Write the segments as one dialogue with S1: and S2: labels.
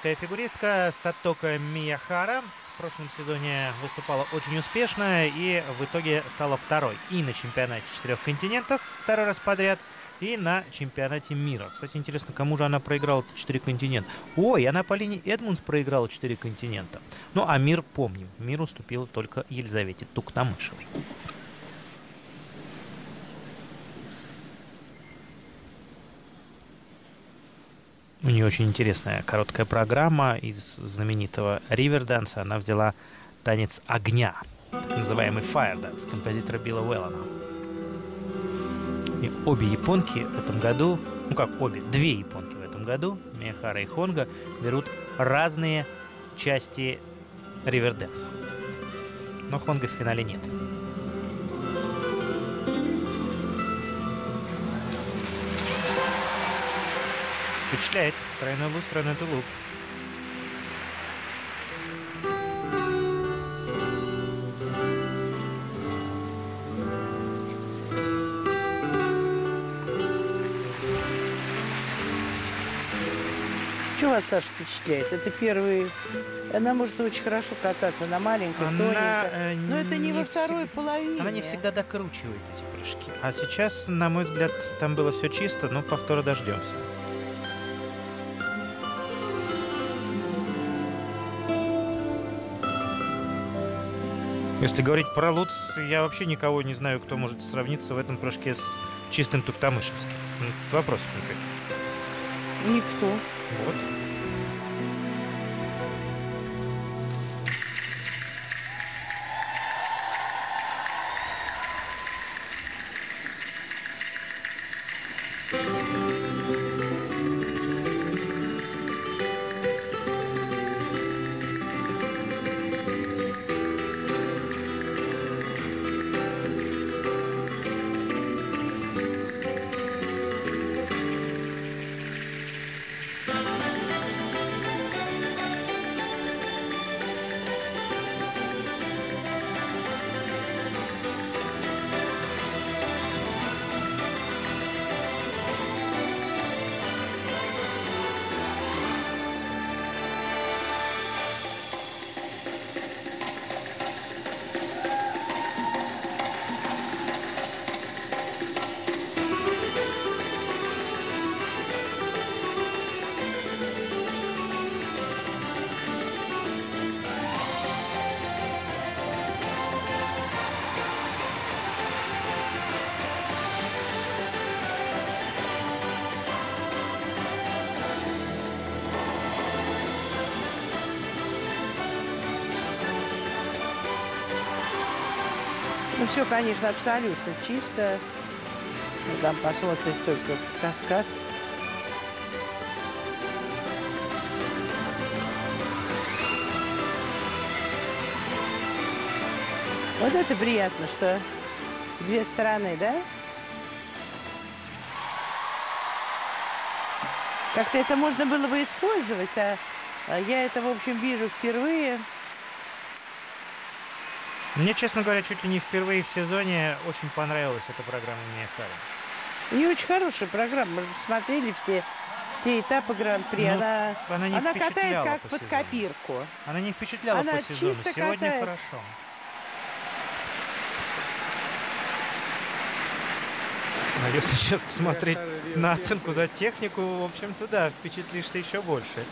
S1: японская фигуристка Сатока Мияхара. В прошлом сезоне выступала очень успешно и в итоге стала второй и на чемпионате четырех континентов второй раз подряд, и на чемпионате мира. Кстати, интересно, кому же она проиграла четыре континента? Ой, она Полине Эдмундс проиграла четыре континента. Ну, а мир помним. Мир уступил только Елизавете Туктамышевой. У нее очень интересная короткая программа из знаменитого Риверданса. Она взяла танец огня, так называемый Fire Dance, композитора Билла Уэллона. И обе японки в этом году, ну как обе, две японки в этом году, Мияхара и Хонга, берут разные части Риверденса. Но Хонга в финале нет. Впечатляет. Тройной луз, тройной тулуп.
S2: Что вас, Саша, впечатляет? Это первый... Она может очень хорошо кататься, она маленькая,
S1: Она,
S2: тоненькая.
S1: э,
S2: Но это не, во
S1: не
S2: второй
S1: всег-
S2: половине.
S1: Она не всегда докручивает эти прыжки. А сейчас, на мой взгляд, там было все чисто, но повтора дождемся. Если говорить про Луц, я вообще никого не знаю, кто может сравниться в этом прыжке с чистым Туктамышевским. Вопросов никаких.
S2: Никто.
S1: Вот.
S2: Ну, все, конечно, абсолютно чисто. Ну, Там посмотрит только каскад. Вот это приятно, что две стороны, да? Как-то это можно было бы использовать, а, а я это, в общем, вижу впервые.
S1: Мне, честно говоря, чуть ли не впервые в сезоне очень понравилась эта программа Мияхара.
S2: У нее очень хорошая программа. Мы смотрели все, все этапы Гран-при.
S1: Ну,
S2: она
S1: она не
S2: она катает как
S1: по
S2: под
S1: сезону.
S2: копирку.
S1: Она не впечатляла
S2: Она
S1: по сезону.
S2: чисто
S1: Сегодня
S2: катает.
S1: хорошо. А если сейчас посмотреть на оценку за технику, в общем-то, да, впечатлишься еще больше.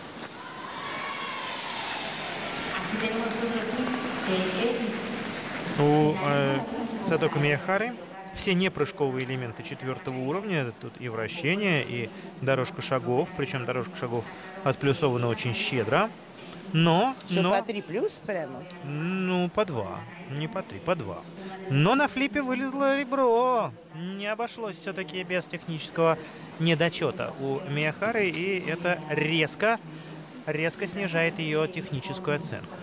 S1: У э, Садока Мияхары все непрыжковые элементы четвертого уровня. Тут и вращение, и дорожка шагов. Причем дорожка шагов отплюсована очень щедро. Но,
S2: Что,
S1: но
S2: по три плюс прямо?
S1: ну, по два. Не по три, по два. Но на флипе вылезло ребро. Не обошлось все-таки без технического недочета у Мияхары, и это резко, резко снижает ее техническую оценку.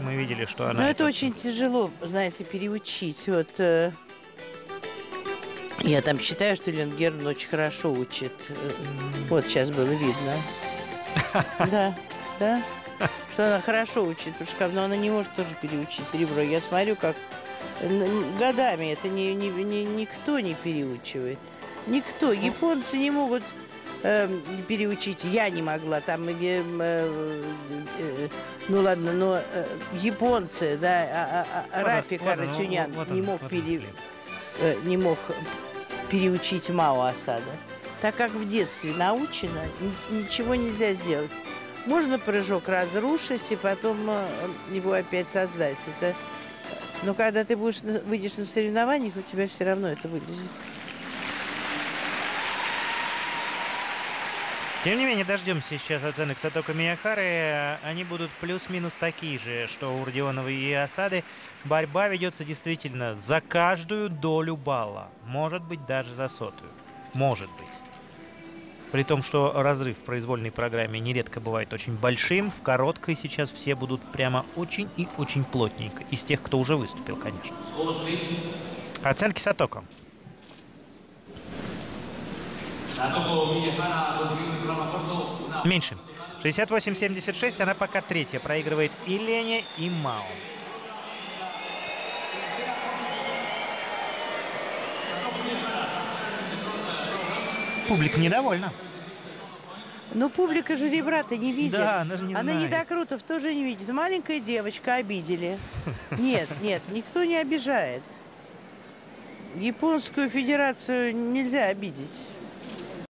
S1: Мы видели, что она...
S2: Но это
S1: это-
S2: очень тяжело, знаете, переучить. Вот э, я там считаю, что Лен Герман очень хорошо учит. Э, Вот сейчас было видно. Да, да. Что она хорошо учит, потому что но она не может тоже переучить ребро. Я смотрю, как годами это ни, ни- ни- никто не переучивает. Никто. Японцы не могут э, переучить. Я не могла. Там, э, э, э, ну ладно, но э, японцы, да, а, а, а, Рафик
S1: ладно, ну,
S2: Арачунян
S1: вот
S2: не мог
S1: вот
S2: пере- э, не мог переучить Мао Асада. Так как в детстве научено, ничего нельзя сделать. Можно прыжок разрушить и потом э, его опять создать. Это... Но когда ты будешь, выйдешь на соревнованиях, у тебя все равно это вылезет.
S1: Тем не менее, дождемся сейчас оценок Сатока Мияхары. Они будут плюс-минус такие же, что у Родионовой и Осады. Борьба ведется действительно за каждую долю балла. Может быть, даже за сотую. Может быть. При том, что разрыв в произвольной программе нередко бывает очень большим, в короткой сейчас все будут прямо очень и очень плотненько. Из тех, кто уже выступил, конечно. Оценки Сатоко. Меньше. 68-76, она пока третья. Проигрывает и Лене, и Мао. Публика недовольна.
S2: Но публика же ребра-то не видит.
S1: Да, она же не
S2: Она
S1: знает.
S2: недокрутов тоже не видит. Маленькая девочка обидели. Нет, нет, никто не обижает. Японскую федерацию нельзя обидеть.